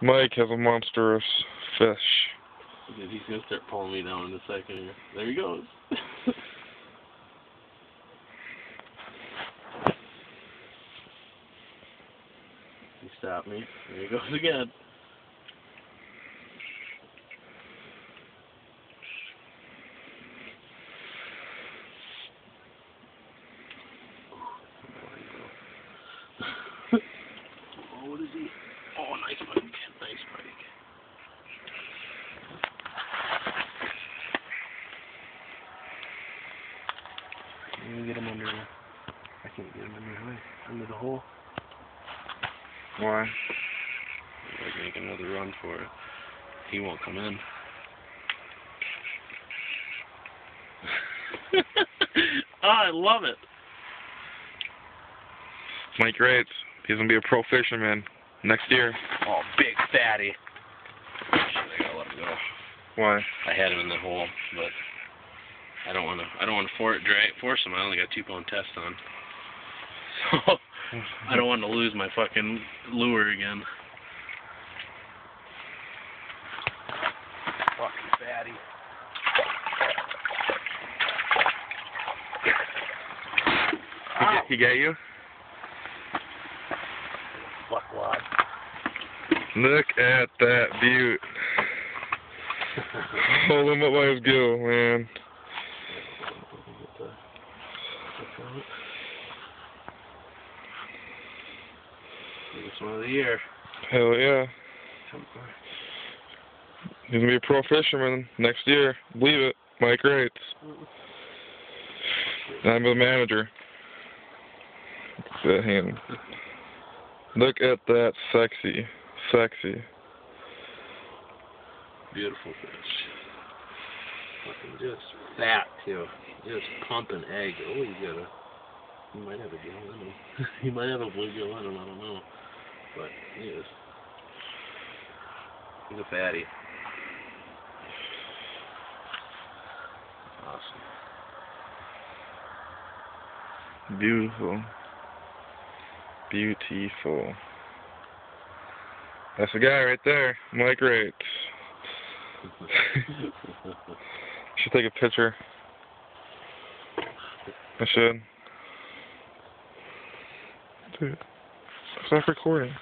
Mike has a monstrous fish. Dude, he's gonna start pulling me down in a second here. There he goes. he stopped me. There he goes again. oh, what is he? Oh, nice Mike. Nice Mike. Let me get him under. I can't get him under under the hole. Why? I'd make another run for it. He won't come in. oh, I love it. Mike Rates. He's gonna be a pro fisherman next year. Oh, big fatty. Shit, I gotta let him go. Why? I had him in the hole, but I don't want to. I don't want to for drag force him. I only got two pound test on, so I don't want to lose my fucking lure again. Fucking fatty. He, he got you? Fuck wad. Look at that beaut. Hold him up by his gill, man. Biggest one of the year. Hell yeah. He's gonna be a pro fisherman next year. Believe it. Mike Rates. I'm the manager. Look at him. Look at that sexy, sexy. Beautiful fish. Fucking just fat too. Just pumping egg. Oh, he's got a. You might have a gill in him. you might have a bluegill in him. I don't know. But he is. He's a fatty. Awesome. Beautiful. Beautiful. That's the guy right there, Mike Rates. Should take a picture. I should. Dude, stop recording.